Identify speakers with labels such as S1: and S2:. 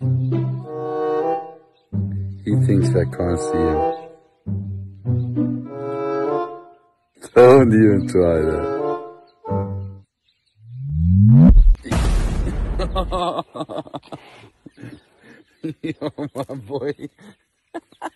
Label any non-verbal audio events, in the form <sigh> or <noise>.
S1: He thinks I can't see him. Don't even try that. <laughs>
S2: Yo, my boy. <laughs>